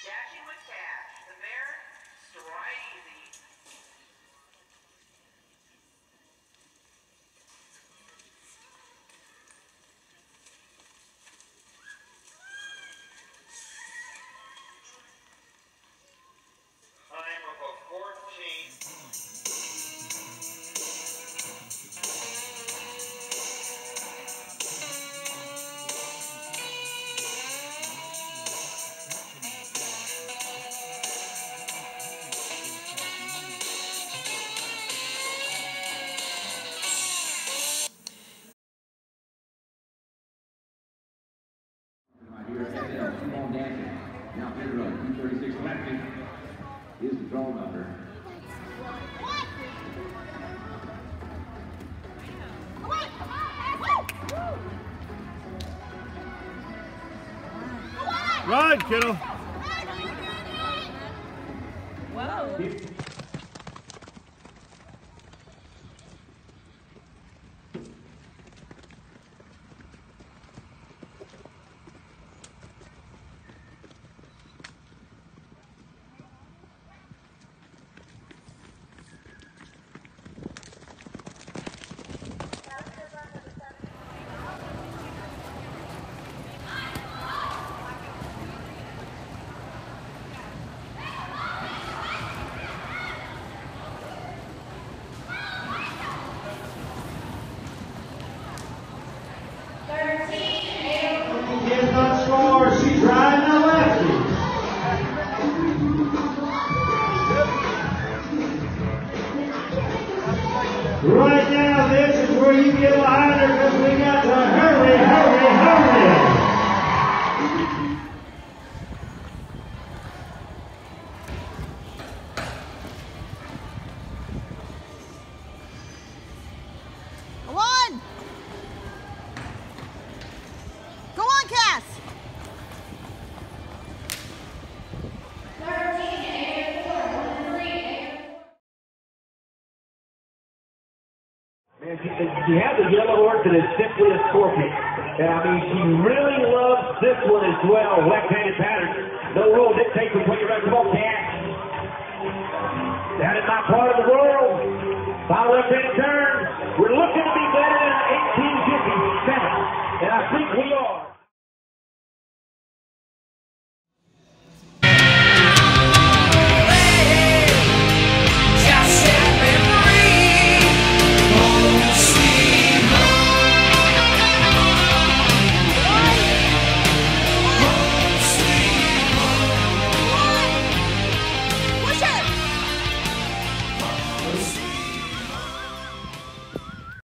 Dashing with cash. The bear, stride Right here at the small dancing. Now, here goes 236 collecting is the draw number. Run, kiddo. Is Right now, this is where you get her because we Man, she, she has a yellow horse that is simply a scorpion. And I mean, she really loves this one as well. Left-handed pattern. No rule dictates which way you run. Come on, Cash. Down in my part of the world. By left-hand turn.